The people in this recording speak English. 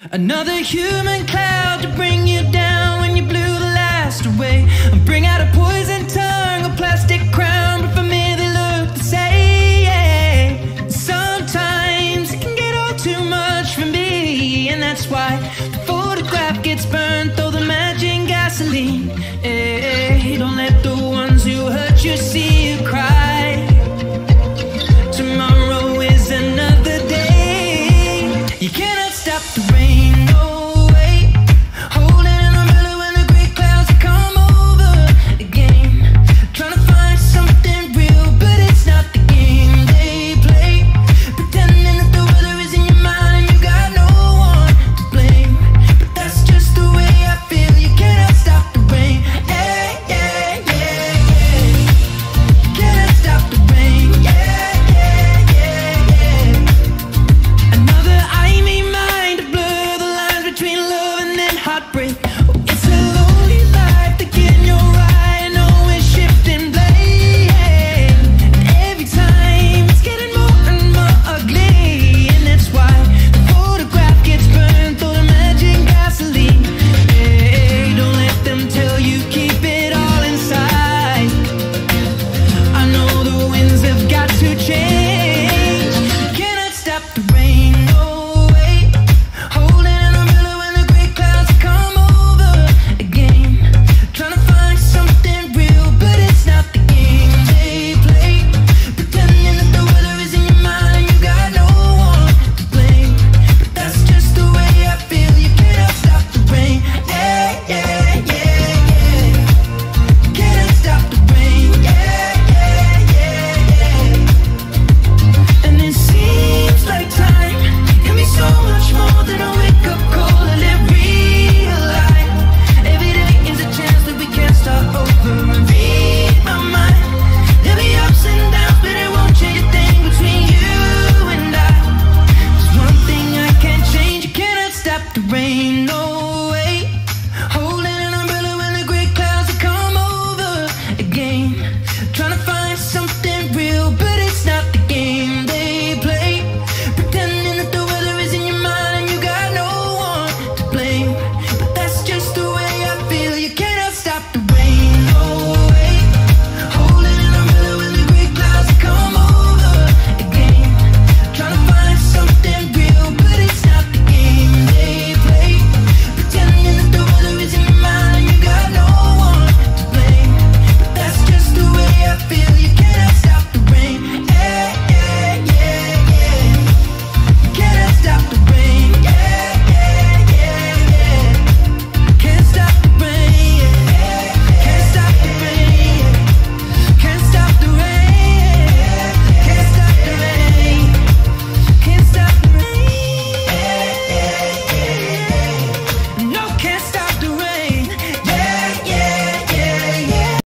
Another human cloud to bring you down when you blew the last away. Bring out a poison tongue, a plastic crown. blame.